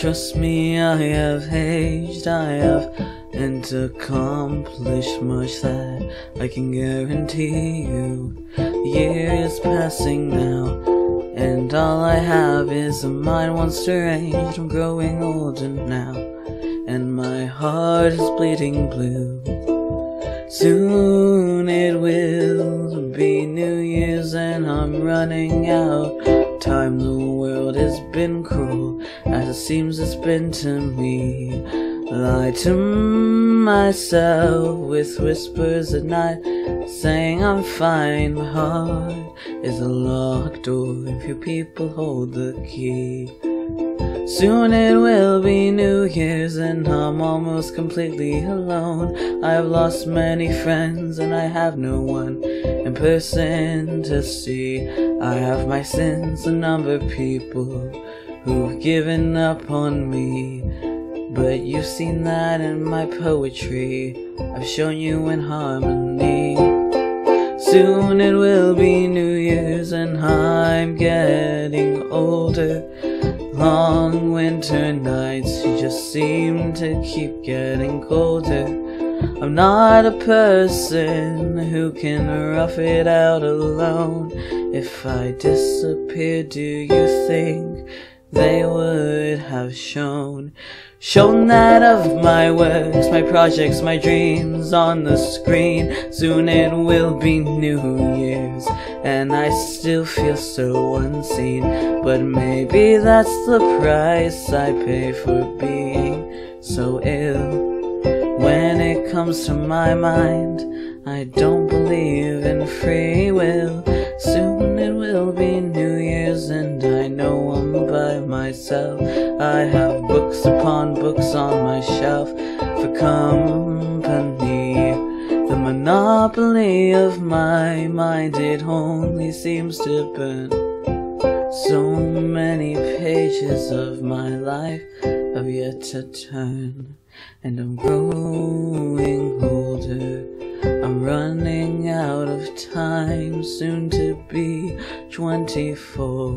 Trust me, I have aged, I have and accomplished much that I can guarantee you. Years passing now, and all I have is a mind once deranged. I'm growing older now, and my heart is bleeding blue. Soon it will be New Year's, and I'm running out time the world has been cruel as it seems it's been to me. Lie to myself with whispers at night, saying I'm fine. My heart is a locked door if you people hold the key. Soon it will be New Year's and I'm almost completely alone. I've lost many friends and I have no one in person to see. I have my sins, a number people who've given up on me. But you've seen that in my poetry. I've shown you in harmony. Soon it will be New Year's and I'm getting older. Long winter nights just seem to keep getting colder. I'm not a person who can rough it out alone. If I disappeared, do you think they would have shown? Shown that of my works, my projects, my dreams on the screen. Soon it will be New Year's, and I still feel so unseen. But maybe that's the price I pay for being so ill. Comes to my mind, I don't believe in free will. Soon it will be New Year's, and I know I'm by myself. I have books upon books on my shelf for company. The monopoly of my mind, it only seems to burn. So many pages of my life have yet to turn, and I'm growing older. I'm running out of time, soon to be 24.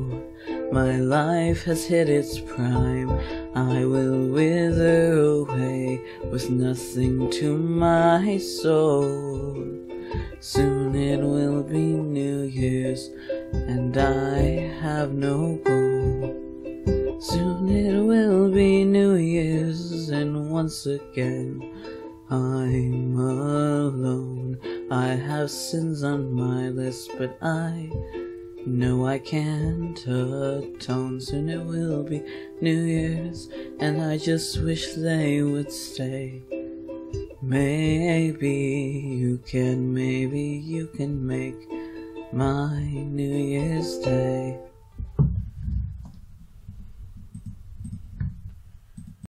My life has hit its prime. I will wither away with nothing to my soul. Soon it will be New Year's, and I have no goal. Soon it will once again I'm alone. I have sins on my list, but I know I can't atone. Soon it will be New Year's, and I just wish they would stay. Maybe you can, maybe you can make my New Year's Day.